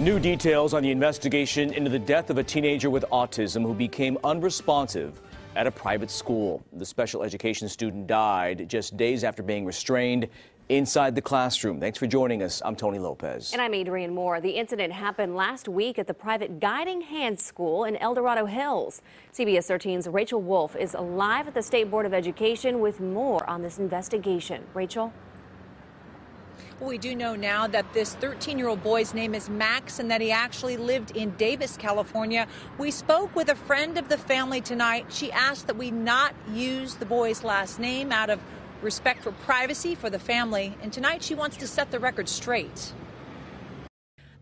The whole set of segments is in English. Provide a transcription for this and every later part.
New details on the investigation into the death of a teenager with autism who became unresponsive at a private school. The special education student died just days after being restrained inside the classroom. Thanks for joining us. I'm Tony Lopez. And I'm Adrienne Moore. The incident happened last week at the private Guiding Hands School in El Dorado Hills. CBS 13's Rachel Wolf is live at the State Board of Education with more on this investigation. Rachel? Well, we do know now that this 13 year old boy's name is Max and that he actually lived in Davis, California. We spoke with a friend of the family tonight. She asked that we not use the boy's last name out of respect for privacy for the family. And tonight she wants to set the record straight.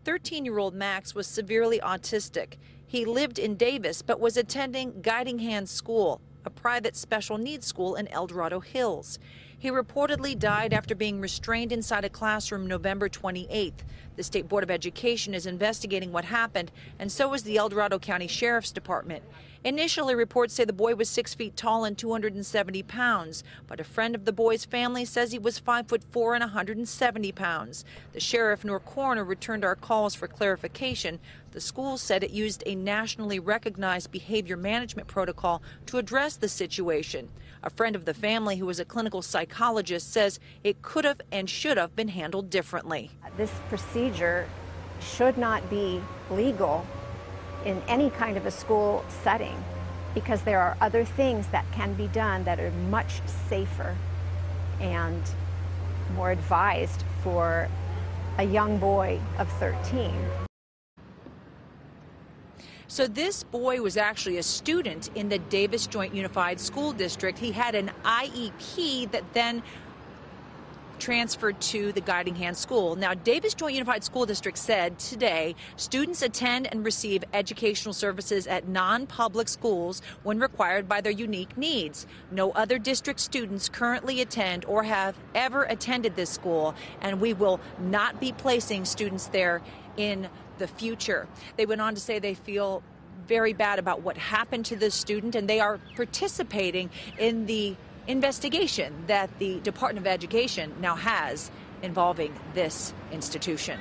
13 year old Max was severely autistic. He lived in Davis but was attending Guiding Hands School, a private special needs school in El Dorado Hills. He reportedly died after being restrained inside a classroom November 28th. The State Board of Education is investigating what happened, and so is the El Dorado County Sheriff's Department. Initially, reports say the boy was six feet tall and 270 pounds, but a friend of the boy's family says he was five foot four and 170 pounds. The sheriff nor coroner returned our calls for clarification. The school said it used a nationally recognized behavior management protocol to address the situation. A friend of the family who is a clinical psychologist says it could have and should have been handled differently. This procedure should not be legal in any kind of a school setting because there are other things that can be done that are much safer and more advised for a young boy of 13. So this boy was actually a student in the Davis Joint Unified School District. He had an IEP that then transferred to the Guiding Hand School. Now, Davis Joint Unified School District said today students attend and receive educational services at non public schools when required by their unique needs. No other district students currently attend or have ever attended this school, and we will not be placing students there in the future. They went on to say they feel very bad about what happened to this student, and they are participating in the investigation that the Department of Education now has involving this institution.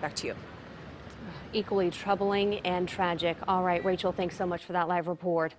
Back to you. Equally troubling and tragic. All right, Rachel, thanks so much for that live report.